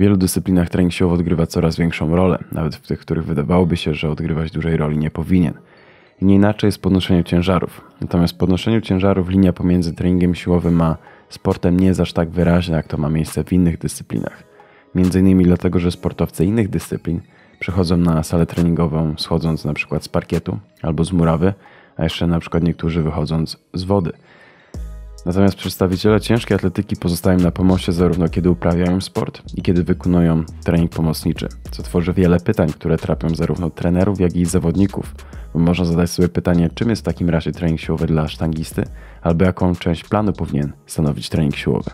wielu dyscyplinach trening siłowy odgrywa coraz większą rolę, nawet w tych, których wydawałoby się, że odgrywać dużej roli nie powinien. I nie inaczej jest w podnoszeniu ciężarów. Natomiast w podnoszeniu ciężarów linia pomiędzy treningiem siłowym a sportem nie jest aż tak wyraźna, jak to ma miejsce w innych dyscyplinach. Między innymi dlatego, że sportowcy innych dyscyplin przychodzą na salę treningową schodząc na przykład z parkietu albo z murawy, a jeszcze na przykład niektórzy wychodząc z wody. Natomiast przedstawiciele ciężkiej atletyki pozostają na pomoście zarówno kiedy uprawiają sport i kiedy wykonują trening pomocniczy, co tworzy wiele pytań, które trapią zarówno trenerów, jak i zawodników, bo można zadać sobie pytanie, czym jest w takim razie trening siłowy dla sztangisty, albo jaką część planu powinien stanowić trening siłowy.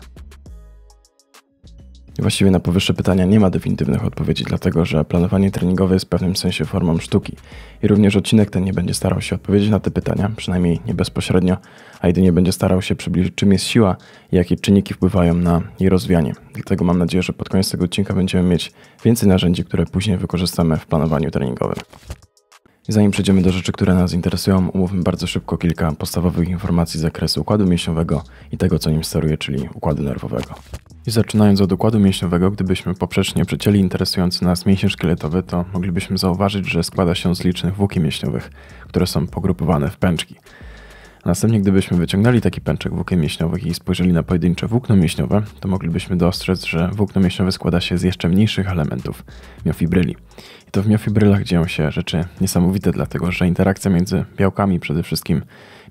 Właściwie na powyższe pytania nie ma definitywnych odpowiedzi, dlatego że planowanie treningowe jest w pewnym sensie formą sztuki. I również odcinek ten nie będzie starał się odpowiedzieć na te pytania, przynajmniej nie bezpośrednio, a jedynie będzie starał się przybliżyć, czym jest siła i jakie czynniki wpływają na jej rozwijanie. Dlatego mam nadzieję, że pod koniec tego odcinka będziemy mieć więcej narzędzi, które później wykorzystamy w planowaniu treningowym. Zanim przejdziemy do rzeczy, które nas interesują, umówmy bardzo szybko kilka podstawowych informacji z zakresu układu mięśniowego i tego, co nim steruje, czyli układu nerwowego. I zaczynając od układu mięśniowego, gdybyśmy poprzecznie przecięli interesujący nas mięsień szkieletowy, to moglibyśmy zauważyć, że składa się z licznych włókien mięśniowych, które są pogrupowane w pęczki. Następnie, gdybyśmy wyciągnęli taki pęczek włókien mięśniowych i spojrzeli na pojedyncze włókno mięśniowe, to moglibyśmy dostrzec, że włókno mięśniowe składa się z jeszcze mniejszych elementów miofibryli. I to w miofibrylach dzieją się rzeczy niesamowite, dlatego że interakcja między białkami przede wszystkim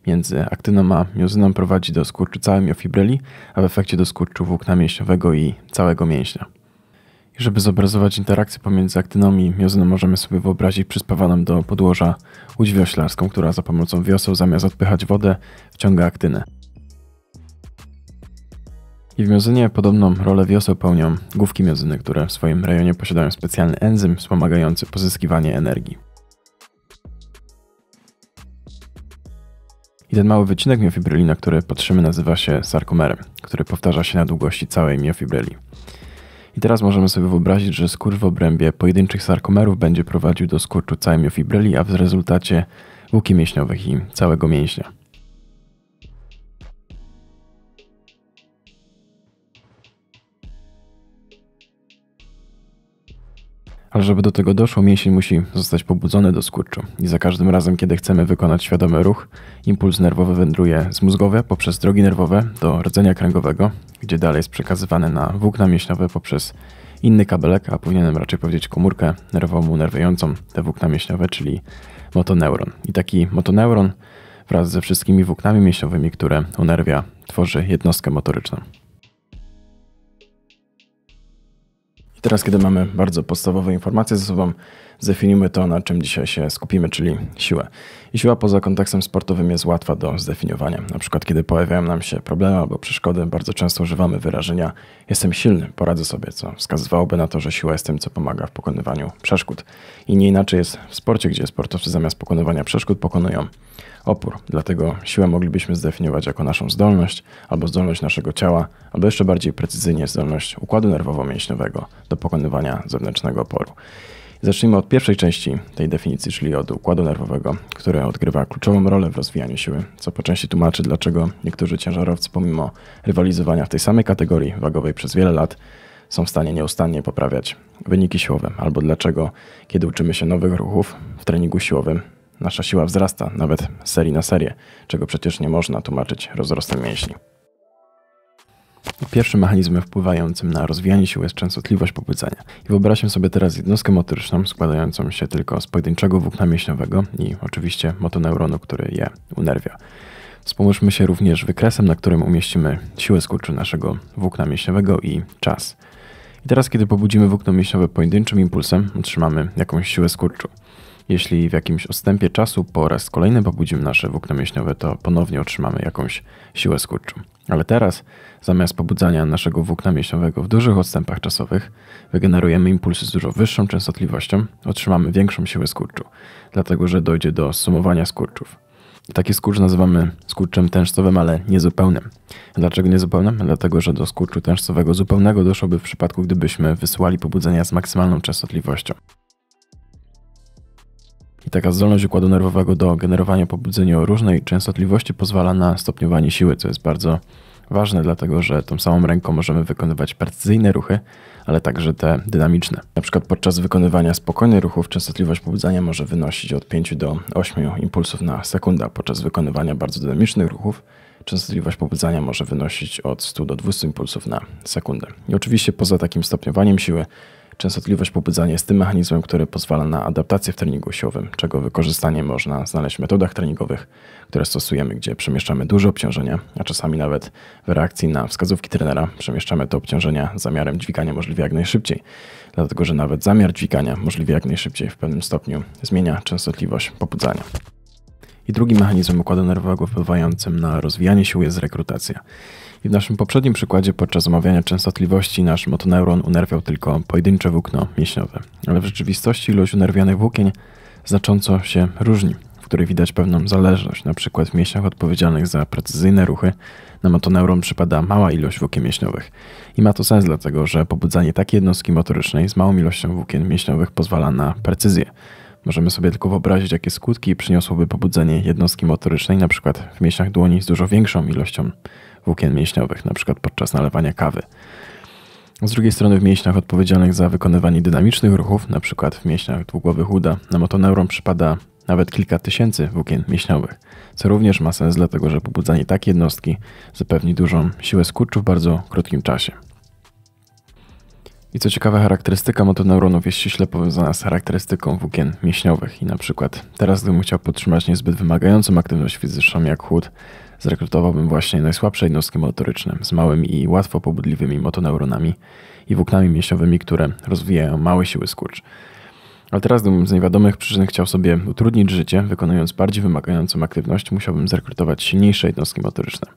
między aktyną a miozyną prowadzi do skurczu całej miofibryli, a w efekcie do skurczu włókna mięśniowego i całego mięśnia. I żeby zobrazować interakcję pomiędzy aktyną i miozyną, możemy sobie wyobrazić przyspawaną do podłoża łódź wioślarską, która za pomocą wioseł zamiast odpychać wodę, wciąga aktynę. I w miozynie podobną rolę wioseł pełnią główki miozyny, które w swoim rejonie posiadają specjalny enzym wspomagający pozyskiwanie energii. I ten mały wycinek miofibryli, na który patrzymy, nazywa się sarkomerem, który powtarza się na długości całej miofibryli. I teraz możemy sobie wyobrazić, że skurcz w obrębie pojedynczych sarkomerów będzie prowadził do skurczu całej miofibryli, a w rezultacie łuki mięśniowych i całego mięśnia. Ale żeby do tego doszło, mięsień musi zostać pobudzony do skurczu. I za każdym razem, kiedy chcemy wykonać świadomy ruch, impuls nerwowy wędruje z mózgowe poprzez drogi nerwowe do rdzenia kręgowego, gdzie dalej jest przekazywany na włókna mięśniowe poprzez inny kabelek, a powinienem raczej powiedzieć komórkę nerwową unerwiającą te włókna mięśniowe, czyli motoneuron. I taki motoneuron wraz ze wszystkimi włóknami mięśniowymi, które unerwia, tworzy jednostkę motoryczną. Teraz, kiedy mamy bardzo podstawowe informacje ze sobą, zdefiniujmy to, na czym dzisiaj się skupimy, czyli siłę. I siła poza kontekstem sportowym jest łatwa do zdefiniowania. Na przykład, kiedy pojawiają nam się problemy albo przeszkody, bardzo często używamy wyrażenia jestem silny, poradzę sobie, co wskazywałoby na to, że siła jest tym, co pomaga w pokonywaniu przeszkód. I nie inaczej jest w sporcie, gdzie sportowcy zamiast pokonywania przeszkód pokonują opór. Dlatego siłę moglibyśmy zdefiniować jako naszą zdolność, albo zdolność naszego ciała, albo jeszcze bardziej precyzyjnie zdolność układu nerwowo-mięśniowego do pokonywania zewnętrznego oporu. Zacznijmy od pierwszej części tej definicji, czyli od układu nerwowego, który odgrywa kluczową rolę w rozwijaniu siły, co po części tłumaczy, dlaczego niektórzy ciężarowcy, pomimo rywalizowania w tej samej kategorii wagowej przez wiele lat, są w stanie nieustannie poprawiać wyniki siłowe, albo dlaczego, kiedy uczymy się nowych ruchów w treningu siłowym, nasza siła wzrasta nawet serii na serię, czego przecież nie można tłumaczyć rozrostem mięśni. Pierwszym mechanizmem wpływającym na rozwijanie siły jest częstotliwość pobudzenia. I wyobraźmy sobie teraz jednostkę motoryczną składającą się tylko z pojedynczego włókna mięśniowego i oczywiście motoneuronu, który je unerwia. Wspomóżmy się również wykresem, na którym umieścimy siłę skurczu naszego włókna mięśniowego i czas. I teraz, kiedy pobudzimy włókno mięśniowe pojedynczym impulsem, otrzymamy jakąś siłę skurczu. Jeśli w jakimś odstępie czasu po raz kolejny pobudzimy nasze włókno mięśniowe, to ponownie otrzymamy jakąś siłę skurczu. Ale teraz, zamiast pobudzania naszego włókna mięśniowego w dużych odstępach czasowych, wygenerujemy impulsy z dużo wyższą częstotliwością, otrzymamy większą siłę skurczu, dlatego że dojdzie do sumowania skurczów. Taki skurcz nazywamy skurczem tężcowym, ale niezupełnym. Dlaczego niezupełnym? Dlatego, że do skurczu tężcowego zupełnego doszłoby w przypadku, gdybyśmy wysyłali pobudzenia z maksymalną częstotliwością. I taka zdolność układu nerwowego do generowania pobudzenia o różnej częstotliwości pozwala na stopniowanie siły, co jest bardzo Ważne dlatego, że tą samą ręką możemy wykonywać precyzyjne ruchy, ale także te dynamiczne. Na przykład podczas wykonywania spokojnych ruchów częstotliwość pobudzania może wynosić od 5 do 8 impulsów na sekundę. Podczas wykonywania bardzo dynamicznych ruchów częstotliwość pobudzania może wynosić od 100 do 200 impulsów na sekundę. I oczywiście poza takim stopniowaniem siły Częstotliwość pobudzania jest tym mechanizmem, który pozwala na adaptację w treningu siłowym, czego wykorzystanie można znaleźć w metodach treningowych, które stosujemy, gdzie przemieszczamy duże obciążenia, a czasami nawet w reakcji na wskazówki trenera przemieszczamy te obciążenia zamiarem dźwigania możliwie jak najszybciej, dlatego że nawet zamiar dźwigania możliwie jak najszybciej w pewnym stopniu zmienia częstotliwość pobudzania. I drugim mechanizmem układu nerwowego wpływającym na rozwijanie sił jest rekrutacja. I w naszym poprzednim przykładzie podczas omawiania częstotliwości nasz motoneuron unerwiał tylko pojedyncze włókno mięśniowe, ale w rzeczywistości ilość unerwianych włókien znacząco się różni, w której widać pewną zależność. Na przykład w mięśniach odpowiedzialnych za precyzyjne ruchy na motoneuron przypada mała ilość włókien mięśniowych. I ma to sens dlatego, że pobudzanie takiej jednostki motorycznej z małą ilością włókien mięśniowych pozwala na precyzję. Możemy sobie tylko wyobrazić, jakie skutki przyniosłoby pobudzenie jednostki motorycznej, na przykład w mięśniach dłoni z dużo większą ilością włókien mięśniowych, przykład podczas nalewania kawy. Z drugiej strony w mięśniach odpowiedzialnych za wykonywanie dynamicznych ruchów, przykład w mięśniach dwugłowych uda, na motoneuron przypada nawet kilka tysięcy włókien mięśniowych, co również ma sens dlatego, że pobudzanie takiej jednostki zapewni dużą siłę skurczu w bardzo krótkim czasie. I co ciekawe, charakterystyka motoneuronów jest ściśle powiązana z charakterystyką włókien mięśniowych. I na przykład teraz, gdybym chciał podtrzymać niezbyt wymagającą aktywność fizyczną jak chłód, zrekrutowałbym właśnie najsłabsze jednostki motoryczne z małymi i łatwo pobudliwymi motoneuronami i włóknami mięśniowymi, które rozwijają małe siły skurcz. Ale teraz, gdybym z niewiadomych przyczyn chciał sobie utrudnić życie, wykonując bardziej wymagającą aktywność, musiałbym zrekrutować silniejsze jednostki motoryczne.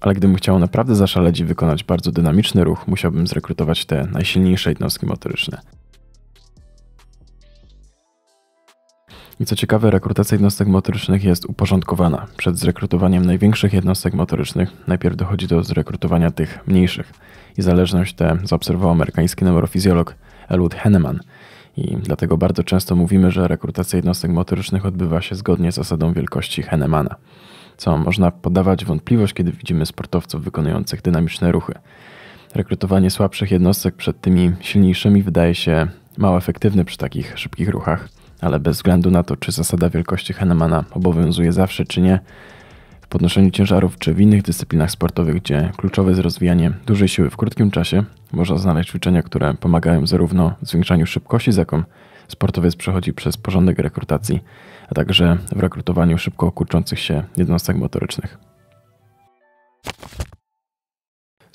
Ale gdybym chciał naprawdę zaszaleć i wykonać bardzo dynamiczny ruch, musiałbym zrekrutować te najsilniejsze jednostki motoryczne. I co ciekawe, rekrutacja jednostek motorycznych jest uporządkowana. Przed zrekrutowaniem największych jednostek motorycznych najpierw dochodzi do zrekrutowania tych mniejszych. I zależność tę zaobserwował amerykański neurofizjolog Elwood Henneman. I dlatego bardzo często mówimy, że rekrutacja jednostek motorycznych odbywa się zgodnie z zasadą wielkości Hennemana. Co można podawać wątpliwość, kiedy widzimy sportowców wykonujących dynamiczne ruchy. Rekrutowanie słabszych jednostek przed tymi silniejszymi wydaje się mało efektywne przy takich szybkich ruchach ale bez względu na to, czy zasada wielkości Hennemana obowiązuje zawsze, czy nie, w podnoszeniu ciężarów czy w innych dyscyplinach sportowych, gdzie kluczowe jest rozwijanie dużej siły w krótkim czasie, można znaleźć ćwiczenia, które pomagają zarówno w zwiększaniu szybkości, z jaką sportowiec przechodzi przez porządek rekrutacji, a także w rekrutowaniu szybko kurczących się jednostek motorycznych.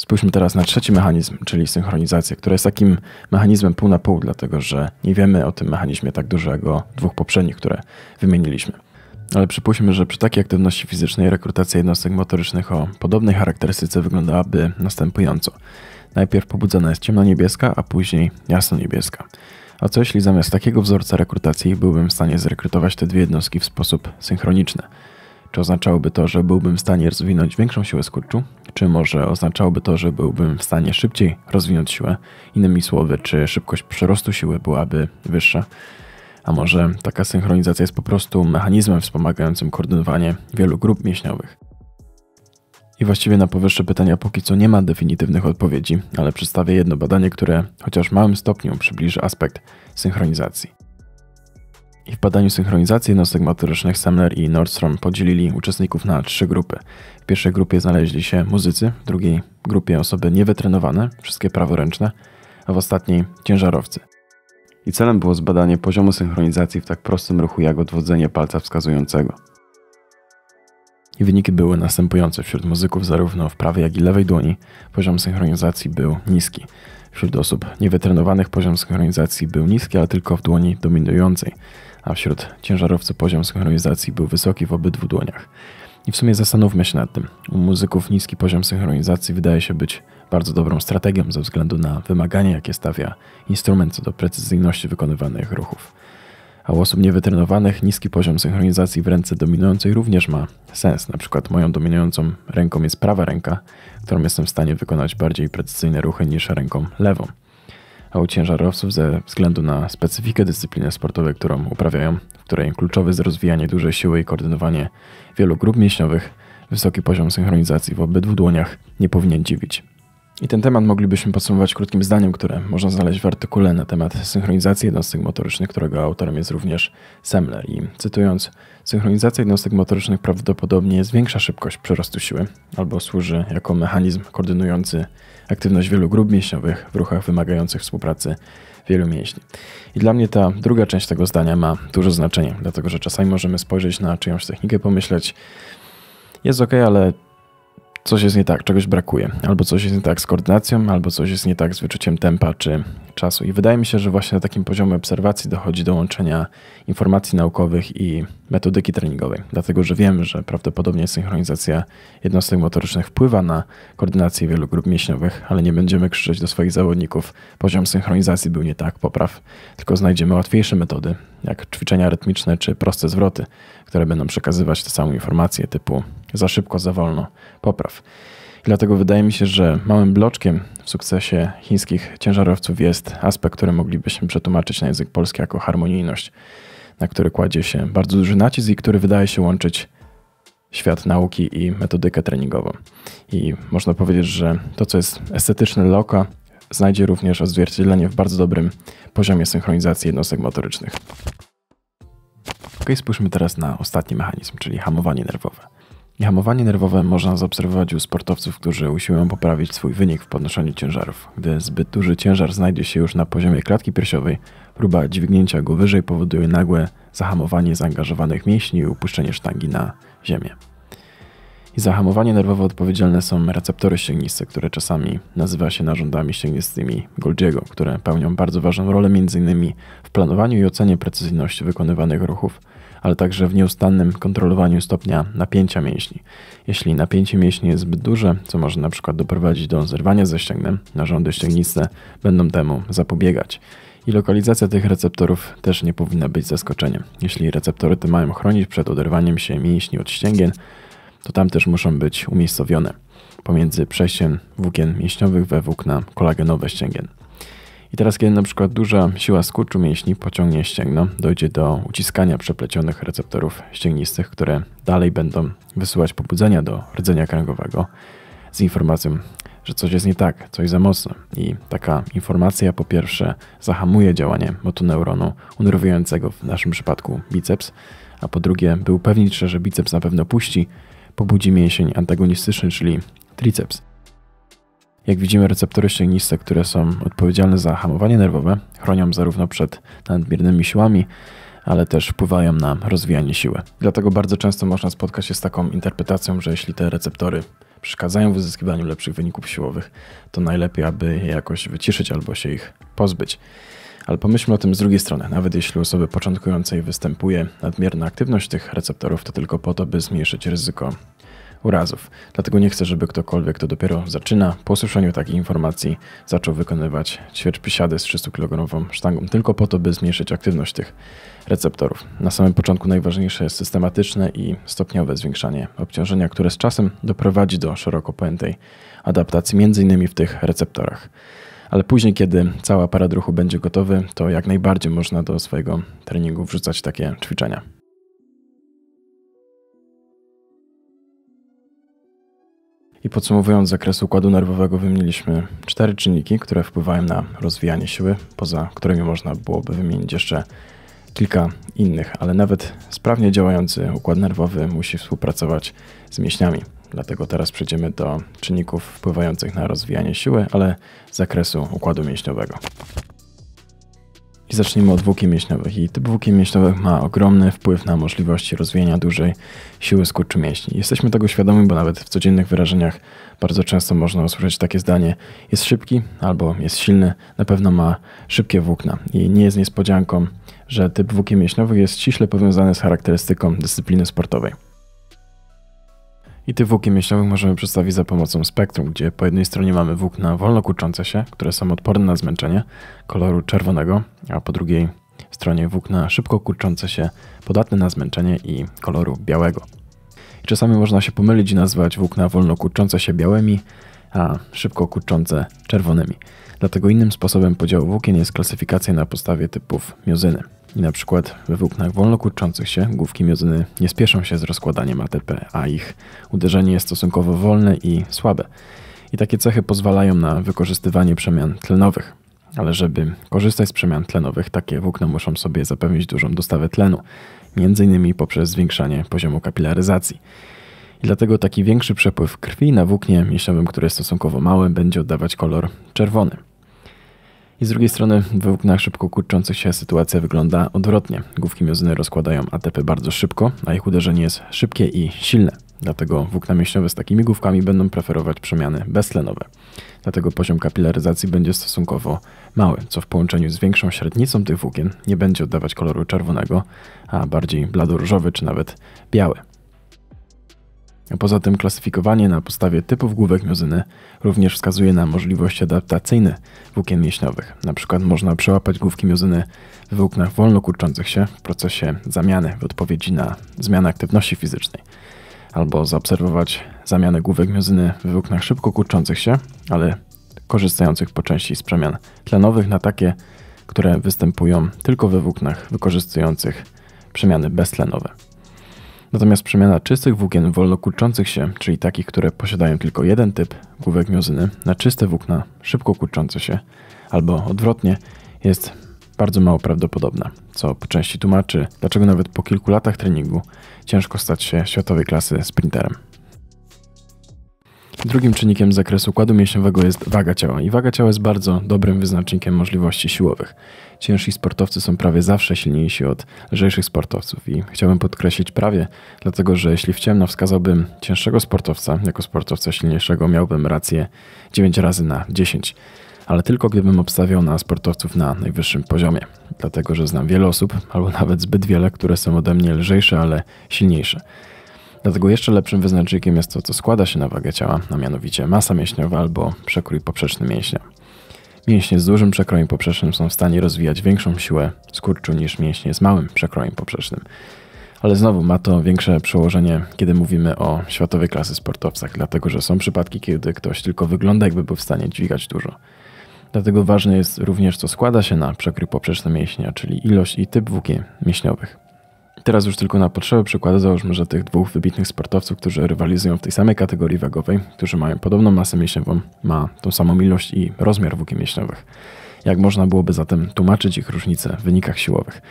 Spójrzmy teraz na trzeci mechanizm, czyli synchronizację, która jest takim mechanizmem pół na pół, dlatego że nie wiemy o tym mechanizmie tak dużo jak o dwóch poprzednich, które wymieniliśmy. Ale przypuśćmy, że przy takiej aktywności fizycznej rekrutacja jednostek motorycznych o podobnej charakterystyce wyglądałaby następująco. Najpierw pobudzona jest ciemno-niebieska, a później jasno-niebieska. A co jeśli zamiast takiego wzorca rekrutacji byłbym w stanie zrekrutować te dwie jednostki w sposób synchroniczny? Czy oznaczałoby to, że byłbym w stanie rozwinąć większą siłę skurczu? Czy może oznaczałoby to, że byłbym w stanie szybciej rozwinąć siłę? Innymi słowy, czy szybkość przyrostu siły byłaby wyższa? A może taka synchronizacja jest po prostu mechanizmem wspomagającym koordynowanie wielu grup mięśniowych? I właściwie na powyższe pytania póki co nie ma definitywnych odpowiedzi, ale przedstawię jedno badanie, które chociaż w małym stopniu przybliży aspekt synchronizacji. I w badaniu synchronizacji jednostek motorycznych Semler i Nordstrom podzielili uczestników na trzy grupy. W pierwszej grupie znaleźli się muzycy, w drugiej grupie osoby niewytrenowane, wszystkie praworęczne, a w ostatniej ciężarowcy. I celem było zbadanie poziomu synchronizacji w tak prostym ruchu jak odwodzenie palca wskazującego. I wyniki były następujące. Wśród muzyków zarówno w prawej jak i lewej dłoni poziom synchronizacji był niski. Wśród osób niewytrenowanych poziom synchronizacji był niski, ale tylko w dłoni dominującej a wśród ciężarowcy poziom synchronizacji był wysoki w obydwu dłoniach. I w sumie zastanówmy się nad tym. U muzyków niski poziom synchronizacji wydaje się być bardzo dobrą strategią ze względu na wymagania, jakie stawia instrument do precyzyjności wykonywanych ruchów. A u osób niewytrenowanych niski poziom synchronizacji w ręce dominującej również ma sens. Na przykład moją dominującą ręką jest prawa ręka, którą jestem w stanie wykonać bardziej precyzyjne ruchy niż ręką lewą a u ciężarowców ze względu na specyfikę dyscypliny sportowej, którą uprawiają, w której kluczowe jest rozwijanie dużej siły i koordynowanie wielu grup mięśniowych, wysoki poziom synchronizacji w obydwu dłoniach nie powinien dziwić. I ten temat moglibyśmy podsumować krótkim zdaniem, które można znaleźć w artykule na temat synchronizacji jednostek motorycznych, którego autorem jest również Semler. I cytując, synchronizacja jednostek motorycznych prawdopodobnie zwiększa szybkość przyrostu siły albo służy jako mechanizm koordynujący aktywność wielu grup mięśniowych w ruchach wymagających współpracy wielu mięśni. I dla mnie ta druga część tego zdania ma duże znaczenie, dlatego że czasami możemy spojrzeć na czyjąś technikę, pomyśleć, jest ok, ale coś jest nie tak, czegoś brakuje. Albo coś jest nie tak z koordynacją, albo coś jest nie tak z wyczuciem tempa czy czasu. I wydaje mi się, że właśnie na takim poziomie obserwacji dochodzi do łączenia informacji naukowych i metodyki treningowej. Dlatego, że wiem, że prawdopodobnie synchronizacja jednostek motorycznych wpływa na koordynację wielu grup mięśniowych, ale nie będziemy krzyczeć do swoich zawodników, poziom synchronizacji był nie tak, popraw, tylko znajdziemy łatwiejsze metody, jak ćwiczenia rytmiczne czy proste zwroty, które będą przekazywać tę samą informację typu za szybko, za wolno, popraw. Dlatego wydaje mi się, że małym bloczkiem w sukcesie chińskich ciężarowców jest aspekt, który moglibyśmy przetłumaczyć na język polski jako harmonijność, na który kładzie się bardzo duży nacisk i który wydaje się łączyć świat nauki i metodykę treningową. I można powiedzieć, że to, co jest estetyczne loka, znajdzie również odzwierciedlenie w bardzo dobrym poziomie synchronizacji jednostek motorycznych. Ok, spójrzmy teraz na ostatni mechanizm, czyli hamowanie nerwowe. I hamowanie nerwowe można zaobserwować u sportowców, którzy usiłują poprawić swój wynik w podnoszeniu ciężarów. Gdy zbyt duży ciężar znajdzie się już na poziomie klatki piersiowej, próba dźwignięcia go wyżej powoduje nagłe zahamowanie zaangażowanych mięśni i upuszczenie sztangi na ziemię. I za hamowanie nerwowe odpowiedzialne są receptory ścięgniste, które czasami nazywa się narządami ścięgnistymi Golgiego, które pełnią bardzo ważną rolę m.in. w planowaniu i ocenie precyzyjności wykonywanych ruchów, ale także w nieustannym kontrolowaniu stopnia napięcia mięśni. Jeśli napięcie mięśni jest zbyt duże, co może na przykład doprowadzić do zerwania ze ścięgnem, narządy ścięgniste będą temu zapobiegać. I lokalizacja tych receptorów też nie powinna być zaskoczeniem. Jeśli receptory te mają chronić przed oderwaniem się mięśni od ścięgien, to tam też muszą być umiejscowione pomiędzy przejściem włókien mięśniowych we włókna kolagenowe ścięgien. I teraz, kiedy na przykład duża siła skurczu mięśni pociągnie ścięgno, dojdzie do uciskania przeplecionych receptorów ścięgnistych, które dalej będą wysyłać pobudzenia do rdzenia kręgowego z informacją, że coś jest nie tak, coś za mocno. I taka informacja po pierwsze zahamuje działanie motoneuronu unerwującego w naszym przypadku biceps, a po drugie, by upewnić się, że biceps na pewno puści, pobudzi mięsień antagonistyczny, czyli triceps. Jak widzimy, receptory ścięgniste, które są odpowiedzialne za hamowanie nerwowe, chronią zarówno przed nadmiernymi siłami, ale też wpływają na rozwijanie siły. Dlatego bardzo często można spotkać się z taką interpretacją, że jeśli te receptory przeszkadzają w uzyskiwaniu lepszych wyników siłowych, to najlepiej, aby je jakoś wyciszyć albo się ich pozbyć. Ale pomyślmy o tym z drugiej strony. Nawet jeśli u osoby początkującej występuje nadmierna aktywność tych receptorów, to tylko po to, by zmniejszyć ryzyko urazów. Dlatego nie chcę, żeby ktokolwiek, kto dopiero zaczyna, po usłyszeniu takiej informacji, zaczął wykonywać ćwierćpisiady z 300-kilogramową sztangą, tylko po to, by zmniejszyć aktywność tych receptorów. Na samym początku najważniejsze jest systematyczne i stopniowe zwiększanie obciążenia, które z czasem doprowadzi do szeroko pojętej adaptacji, m.in. w tych receptorach. Ale później, kiedy cały aparat ruchu będzie gotowy, to jak najbardziej można do swojego treningu wrzucać takie ćwiczenia. I podsumowując zakres układu nerwowego, wymieniliśmy cztery czynniki, które wpływają na rozwijanie siły, poza którymi można byłoby wymienić jeszcze kilka innych, ale nawet sprawnie działający układ nerwowy musi współpracować z mięśniami. Dlatego teraz przejdziemy do czynników wpływających na rozwijanie siły, ale z zakresu układu mięśniowego. I zacznijmy od włókien mięśniowych. I typ włókien mięśniowych ma ogromny wpływ na możliwości rozwijania dużej siły skurczu mięśni. Jesteśmy tego świadomi, bo nawet w codziennych wyrażeniach bardzo często można usłyszeć takie zdanie: jest szybki albo jest silny, na pewno ma szybkie włókna. I nie jest niespodzianką, że typ włókien mięśniowych jest ściśle powiązany z charakterystyką dyscypliny sportowej. I tych włókien mięśniowych możemy przedstawić za pomocą spektrum, gdzie po jednej stronie mamy włókna wolno kurczące się, które są odporne na zmęczenie koloru czerwonego, a po drugiej stronie włókna szybko kurczące się, podatne na zmęczenie i koloru białego. I czasami można się pomylić i nazwać włókna wolno kurczące się białymi, a szybko kurczące czerwonymi. Dlatego innym sposobem podziału włókien jest klasyfikacja na podstawie typów miozyny. I na przykład we włóknach wolno kurczących się główki miozyny nie spieszą się z rozkładaniem ATP, a ich uderzenie jest stosunkowo wolne i słabe. I takie cechy pozwalają na wykorzystywanie przemian tlenowych. Ale żeby korzystać z przemian tlenowych, takie włókna muszą sobie zapewnić dużą dostawę tlenu, innymi poprzez zwiększanie poziomu kapilaryzacji. I dlatego taki większy przepływ krwi na włóknie mięśniowym, które jest stosunkowo małe, będzie oddawać kolor czerwony. I z drugiej strony w włóknach szybko kurczących się sytuacja wygląda odwrotnie. Główki miozyny rozkładają ATP bardzo szybko, a ich uderzenie jest szybkie i silne. Dlatego włókna mięśniowe z takimi główkami będą preferować przemiany beztlenowe. Dlatego poziom kapilaryzacji będzie stosunkowo mały, co w połączeniu z większą średnicą tych włókien nie będzie oddawać koloru czerwonego, a bardziej bladoróżowy czy nawet biały. Poza tym klasyfikowanie na podstawie typów główek miozyny również wskazuje na możliwości adaptacyjne włókien mięśniowych. Na przykład można przełapać główki miozyny w włóknach wolno kurczących się w procesie zamiany w odpowiedzi na zmianę aktywności fizycznej. Albo zaobserwować zamianę główek miozyny w włóknach szybko kurczących się, ale korzystających po części z przemian tlenowych na takie, które występują tylko we włóknach wykorzystujących przemiany beztlenowe. Natomiast przemiana czystych włókien wolno kurczących się, czyli takich, które posiadają tylko jeden typ główek miozyny, na czyste włókna szybko kurczące się, albo odwrotnie, jest bardzo mało prawdopodobna, co po części tłumaczy, dlaczego nawet po kilku latach treningu ciężko stać się światowej klasy sprinterem. Drugim czynnikiem z zakresu układu mięśniowego jest waga ciała i waga ciała jest bardzo dobrym wyznacznikiem możliwości siłowych. Ciężsi sportowcy są prawie zawsze silniejsi od lżejszych sportowców i chciałbym podkreślić prawie, dlatego że jeśli w ciemno wskazałbym cięższego sportowca jako sportowca silniejszego, miałbym rację 9 razy na 10 ale tylko gdybym obstawiał na sportowców na najwyższym poziomie. Dlatego, że znam wiele osób, albo nawet zbyt wiele, które są ode mnie lżejsze, ale silniejsze. Dlatego jeszcze lepszym wyznacznikiem jest to, co składa się na wagę ciała, a mianowicie masa mięśniowa albo przekrój poprzeczny mięśnia. Mięśnie z dużym przekrojem poprzecznym są w stanie rozwijać większą siłę skurczu niż mięśnie z małym przekrojem poprzecznym. Ale znowu ma to większe przełożenie, kiedy mówimy o światowej klasy sportowcach, dlatego że są przypadki, kiedy ktoś tylko wygląda, jakby był w stanie dźwigać dużo. Dlatego ważne jest również, co składa się na przekrój poprzeczny mięśnia, czyli ilość i typ włókien mięśniowych. Teraz już tylko na potrzeby przykładu załóżmy, że tych dwóch wybitnych sportowców, którzy rywalizują w tej samej kategorii wagowej, którzy mają podobną masę mięśniową, ma tą samą ilość i rozmiar włókien mięśniowych. Jak można byłoby zatem tłumaczyć ich różnice w wynikach siłowych?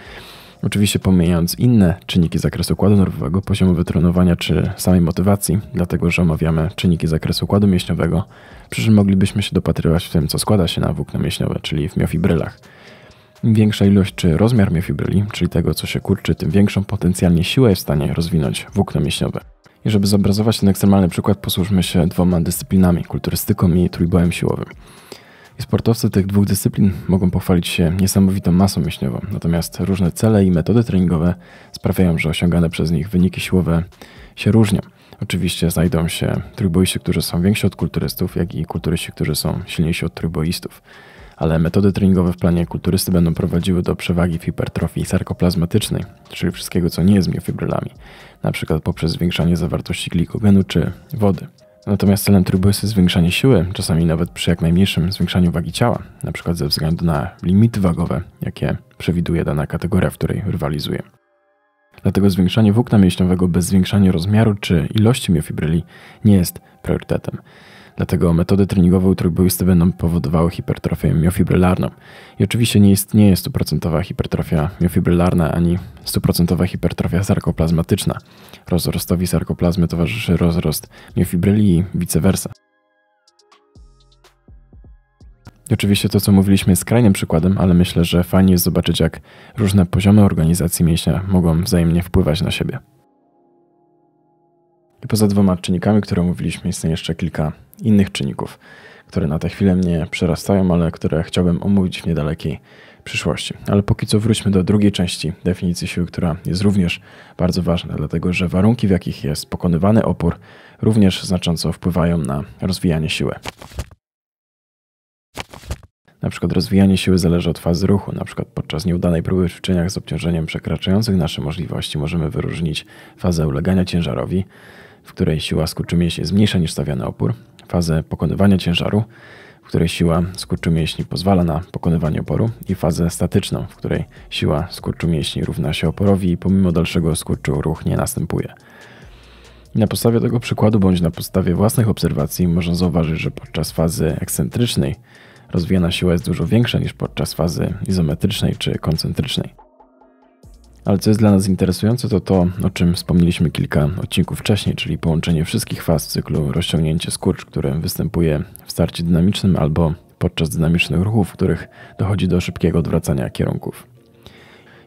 Oczywiście pomijając inne czynniki zakresu układu nerwowego, poziomu wytrenowania czy samej motywacji, dlatego że omawiamy czynniki zakresu układu mięśniowego, przy czym moglibyśmy się dopatrywać w tym, co składa się na włókna mięśniowe, czyli w miofibrylach. Im większa ilość czy rozmiar miofibryli, czyli tego, co się kurczy, tym większą potencjalnie siłę jest w stanie rozwinąć włókna mięśniowe. I żeby zobrazować ten ekstremalny przykład, posłużmy się dwoma dyscyplinami, kulturystyką i trójbojem siłowym. I sportowcy tych dwóch dyscyplin mogą pochwalić się niesamowitą masą mięśniową, natomiast różne cele i metody treningowe sprawiają, że osiągane przez nich wyniki siłowe się różnią. Oczywiście znajdą się trójboiści, którzy są więksi od kulturystów, jak i kulturyści, którzy są silniejsi od trójboistów. Ale metody treningowe w planie kulturysty będą prowadziły do przewagi w hipertrofii sarkoplazmatycznej, czyli wszystkiego, co nie jest miofibrylami, przykład poprzez zwiększanie zawartości glikogenu czy wody. Natomiast celem trybu jest zwiększanie siły, czasami nawet przy jak najmniejszym zwiększaniu wagi ciała, przykład ze względu na limity wagowe, jakie przewiduje dana kategoria, w której rywalizuje. Dlatego zwiększanie włókna mięśniowego bez zwiększania rozmiaru czy ilości miofibryli nie jest priorytetem. Dlatego metody treningowe u trójboisty będą powodowały hipertrofię miofibrylarną. I oczywiście nie istnieje stuprocentowa hipertrofia miofibrylarna ani stuprocentowa hipertrofia sarkoplazmatyczna. Rozrostowi sarkoplazmy towarzyszy rozrost miofibryli i vice versa. Oczywiście to, co mówiliśmy, jest skrajnym przykładem, ale myślę, że fajnie jest zobaczyć, jak różne poziomy organizacji mięśnia mogą wzajemnie wpływać na siebie. I poza dwoma czynnikami, które mówiliśmy, istnieje jeszcze kilka innych czynników, które na tę chwilę mnie przerastają, ale które chciałbym omówić w niedalekiej przyszłości. Ale póki co wróćmy do drugiej części definicji siły, która jest również bardzo ważna, dlatego że warunki, w jakich jest pokonywany opór, również znacząco wpływają na rozwijanie siły. Na przykład rozwijanie siły zależy od fazy ruchu. Na przykład podczas nieudanej próby w z obciążeniem przekraczających nasze możliwości możemy wyróżnić fazę ulegania ciężarowi, w której siła skurczymięśni jest mniejsza niż stawiany opór. Fazę pokonywania ciężaru, w której siła skurczu mięśni pozwala na pokonywanie oporu i fazę statyczną, w której siła skurczu mięśni równa się oporowi i pomimo dalszego skurczu ruch nie następuje. Na podstawie tego przykładu bądź na podstawie własnych obserwacji można zauważyć, że podczas fazy ekscentrycznej rozwijana siła jest dużo większa niż podczas fazy izometrycznej czy koncentrycznej. Ale co jest dla nas interesujące, to to, o czym wspomnieliśmy kilka odcinków wcześniej, czyli połączenie wszystkich faz cyklu rozciągnięcie skurcz, które występuje w starcie dynamicznym albo podczas dynamicznych ruchów, w których dochodzi do szybkiego odwracania kierunków.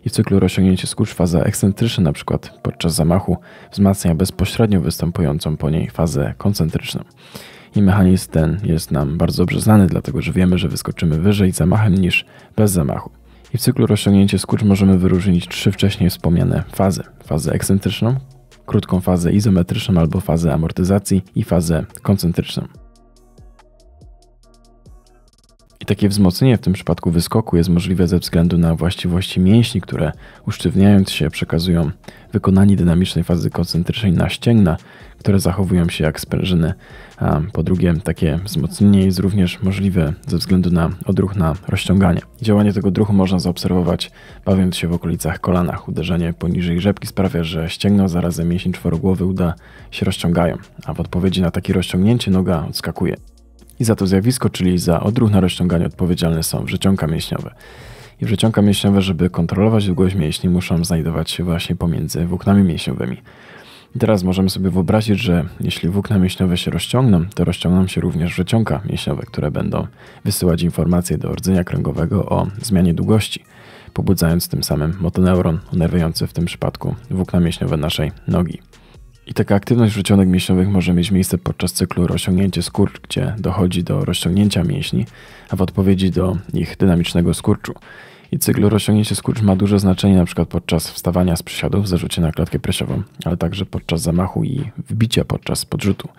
I w cyklu rozciągnięcie skurcz faza ekscentryczna, na przykład podczas zamachu, wzmacnia bezpośrednio występującą po niej fazę koncentryczną. I mechanizm ten jest nam bardzo dobrze znany, dlatego że wiemy, że wyskoczymy wyżej zamachem niż bez zamachu. I w cyklu rozciągnięcie skurcz możemy wyróżnić trzy wcześniej wspomniane fazy. Fazę ekscentryczną, krótką fazę izometryczną albo fazę amortyzacji i fazę koncentryczną. I takie wzmocnienie w tym przypadku wyskoku jest możliwe ze względu na właściwości mięśni, które usztywniając się przekazują wykonanie dynamicznej fazy koncentrycznej na ścięgna, które zachowują się jak sprężyny. A po drugie, takie wzmocnienie jest również możliwe ze względu na odruch na rozciąganie. Działanie tego odruchu można zaobserwować bawiąc się w okolicach kolanach. Uderzenie poniżej rzepki sprawia, że ścięgno zarazem mięsień czworogłowy uda się rozciągają, a w odpowiedzi na takie rozciągnięcie noga odskakuje. I za to zjawisko, czyli za odruch na rozciąganie odpowiedzialne są wrzecionka mięśniowe. I wrzecionka mięśniowe, żeby kontrolować długość mięśni, muszą znajdować się właśnie pomiędzy włóknami mięśniowymi. I teraz możemy sobie wyobrazić, że jeśli włókna mięśniowe się rozciągną, to rozciągną się również wrzecionka mięśniowe, które będą wysyłać informacje do rdzenia kręgowego o zmianie długości, pobudzając tym samym motoneuron unerwiający w tym przypadku włókna mięśniowe naszej nogi. I taka aktywność wrzecionek mięśniowych może mieć miejsce podczas cyklu rozciągnięcie skurcz, gdzie dochodzi do rozciągnięcia mięśni, a w odpowiedzi do ich dynamicznego skurczu. I cykl rozciągnięcia skurcz ma duże znaczenie na przykład podczas wstawania z przysiadu w zarzucie na klatkę piersiową, ale także podczas zamachu i wbicia podczas podrzutu.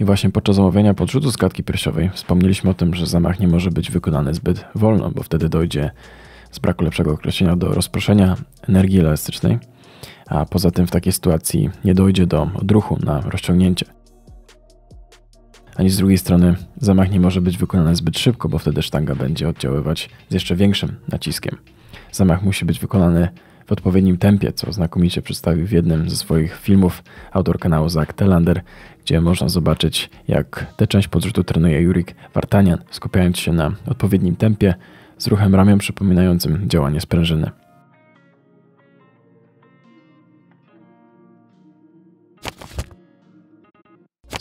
I właśnie podczas omawiania podrzutu z klatki piersiowej wspomnieliśmy o tym, że zamach nie może być wykonany zbyt wolno, bo wtedy dojdzie z braku lepszego określenia do rozproszenia energii elastycznej, a poza tym w takiej sytuacji nie dojdzie do odruchu na rozciągnięcie. Ani z drugiej strony zamach nie może być wykonany zbyt szybko, bo wtedy sztanga będzie oddziaływać z jeszcze większym naciskiem. Zamach musi być wykonany w odpowiednim tempie, co znakomicie przedstawił w jednym ze swoich filmów autor kanału Zach Telander, gdzie można zobaczyć, jak tę część podrzutu trenuje Jurik Wartanian, skupiając się na odpowiednim tempie z ruchem ramion przypominającym działanie sprężyny.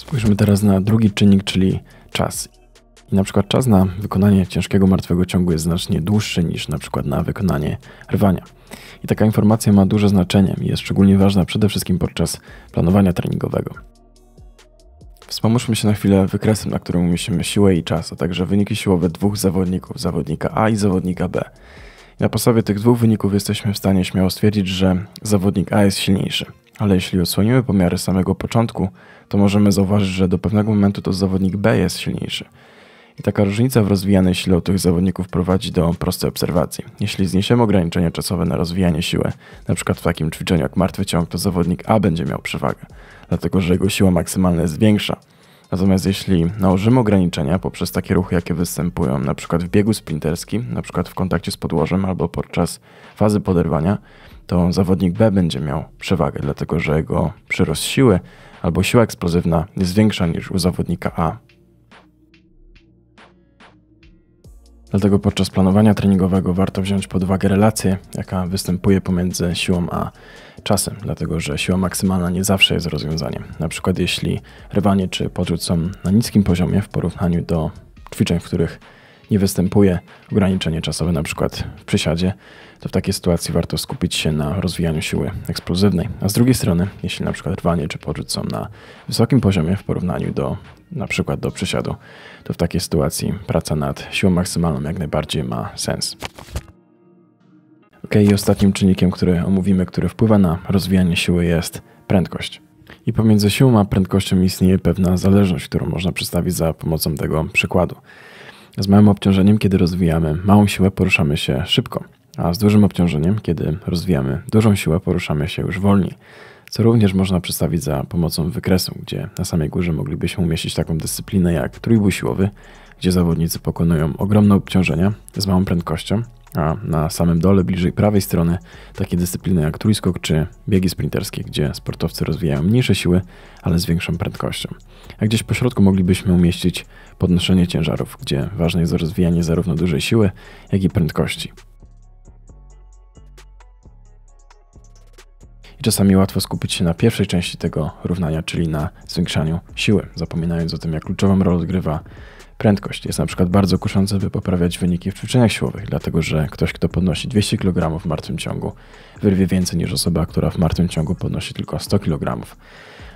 Spójrzmy teraz na drugi czynnik, czyli czas. I na przykład czas na wykonanie ciężkiego martwego ciągu jest znacznie dłuższy niż na przykład na wykonanie rwania. I taka informacja ma duże znaczenie i jest szczególnie ważna przede wszystkim podczas planowania treningowego. Wspomóżmy się na chwilę wykresem, na którym umieścimy siłę i czas, a także wyniki siłowe dwóch zawodników, zawodnika A i zawodnika B. I na podstawie tych dwóch wyników jesteśmy w stanie śmiało stwierdzić, że zawodnik A jest silniejszy. Ale jeśli odsłonimy pomiary samego początku, to możemy zauważyć, że do pewnego momentu to zawodnik B jest silniejszy. I taka różnica w rozwijanej sile u tych zawodników prowadzi do prostej obserwacji. Jeśli zniesiemy ograniczenia czasowe na rozwijanie siły, np. w takim ćwiczeniu jak martwy ciąg, to zawodnik A będzie miał przewagę, dlatego że jego siła maksymalna jest większa. Natomiast jeśli nałożymy ograniczenia poprzez takie ruchy, jakie występują np. w biegu sprinterskim, np. w kontakcie z podłożem albo podczas fazy poderwania, to zawodnik B będzie miał przewagę, dlatego że jego przyrost siły albo siła eksplozywna jest większa niż u zawodnika A. Dlatego podczas planowania treningowego warto wziąć pod uwagę relację, jaka występuje pomiędzy siłą a czasem, dlatego że siła maksymalna nie zawsze jest rozwiązaniem. Na przykład jeśli rwanie czy podrzut są na niskim poziomie w porównaniu do ćwiczeń, w których nie występuje ograniczenie czasowe, na przykład w przysiadzie, to w takiej sytuacji warto skupić się na rozwijaniu siły eksplozywnej. A z drugiej strony, jeśli na przykład rwanie czy podrzut są na wysokim poziomie w porównaniu do na przykład do przysiadu, to w takiej sytuacji praca nad siłą maksymalną jak najbardziej ma sens. Ok, i ostatnim czynnikiem, który omówimy, który wpływa na rozwijanie siły jest prędkość. I pomiędzy siłą a prędkością istnieje pewna zależność, którą można przedstawić za pomocą tego przykładu. Z małym obciążeniem, kiedy rozwijamy małą siłę, poruszamy się szybko, a z dużym obciążeniem, kiedy rozwijamy dużą siłę, poruszamy się już wolniej. co również można przedstawić za pomocą wykresu, gdzie na samej górze moglibyśmy umieścić taką dyscyplinę jak trójbój siłowy, gdzie zawodnicy pokonują ogromne obciążenia z małą prędkością, a na samym dole, bliżej prawej strony, takie dyscypliny jak trójskok czy biegi sprinterskie, gdzie sportowcy rozwijają mniejsze siły, ale z większą prędkością. A gdzieś po środku moglibyśmy umieścić podnoszenie ciężarów, gdzie ważne jest rozwijanie zarówno dużej siły, jak i prędkości. I czasami łatwo skupić się na pierwszej części tego równania, czyli na zwiększaniu siły, zapominając o tym, jak kluczową rolę odgrywa prędkość. Jest na przykład bardzo kuszące, by poprawiać wyniki w ćwiczeniach siłowych, dlatego że ktoś, kto podnosi 200 kg w martwym ciągu, wyrwie więcej niż osoba, która w martwym ciągu podnosi tylko 100 kg.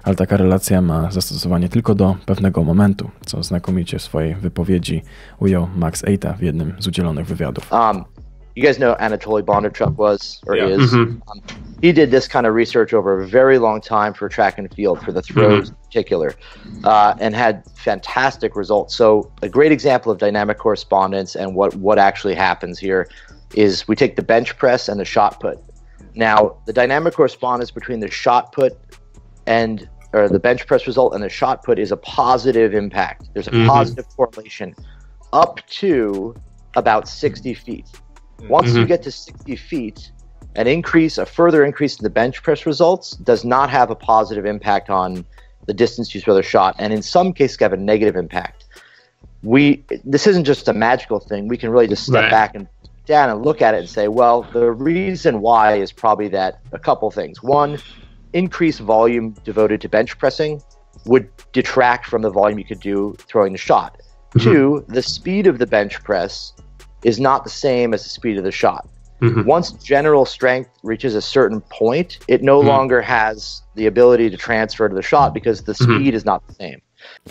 Ale taka relacja ma zastosowanie tylko do pewnego momentu, co znakomicie w swojej wypowiedzi ujął Max Eita w jednym z udzielonych wywiadów. Um, you guys know Anatoly Bondarchuk was or yeah. is. Mm-hmm. Um, he did this kind of research over a very long time for track and field, for the throws mm-hmm. in particular, uh, and had fantastic results. So a great example of dynamic correspondence and what what actually happens here is we take the bench press and the shot put. Now the dynamic correspondence between the shot put and or the bench press result and the shot put is a positive impact. There's a mm-hmm. positive correlation up to about 60 feet. Once mm-hmm. you get to 60 feet, an increase, a further increase in the bench press results does not have a positive impact on the distance you throw the shot, and in some cases, have a negative impact. We this isn't just a magical thing. We can really just step right. back and down and look at it and say, well, the reason why is probably that a couple things. One, increased volume devoted to bench pressing would detract from the volume you could do throwing the shot. Mm-hmm. Two, the speed of the bench press is not the same as the speed of the shot. Mm-hmm. Once general strength reaches a certain point, it no mm-hmm. longer has the ability to transfer to the shot because the mm-hmm. speed is not the same.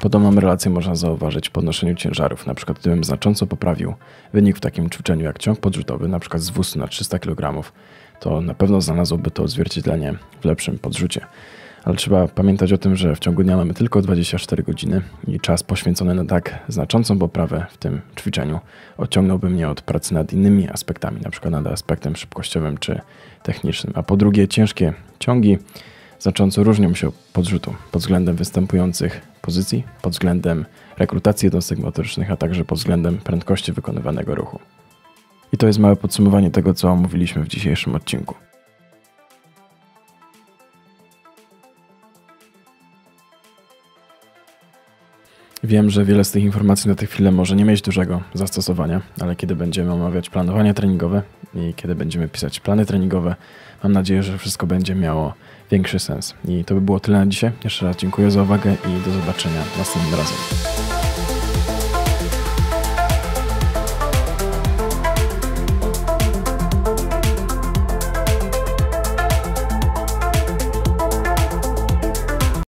Podobną relację można zauważyć w podnoszeniu ciężarów. Na przykład gdybym znacząco poprawił wynik w takim ćwiczeniu jak ciąg podrzutowy, na przykład z 200 na 300 kg, to na pewno znalazłoby to odzwierciedlenie w lepszym podrzucie ale trzeba pamiętać o tym, że w ciągu dnia mamy tylko 24 godziny i czas poświęcony na tak znaczącą poprawę w tym ćwiczeniu odciągnąłby mnie od pracy nad innymi aspektami, np. nad aspektem szybkościowym czy technicznym. A po drugie, ciężkie ciągi znacząco różnią się od podrzutu pod względem występujących pozycji, pod względem rekrutacji jednostek motorycznych, a także pod względem prędkości wykonywanego ruchu. I to jest małe podsumowanie tego, co omówiliśmy w dzisiejszym odcinku. Wiem, że wiele z tych informacji na tę chwilę może nie mieć dużego zastosowania, ale kiedy będziemy omawiać planowanie treningowe i kiedy będziemy pisać plany treningowe, mam nadzieję, że wszystko będzie miało większy sens. I to by było tyle na dzisiaj. Jeszcze raz dziękuję za uwagę i do zobaczenia następnym razem.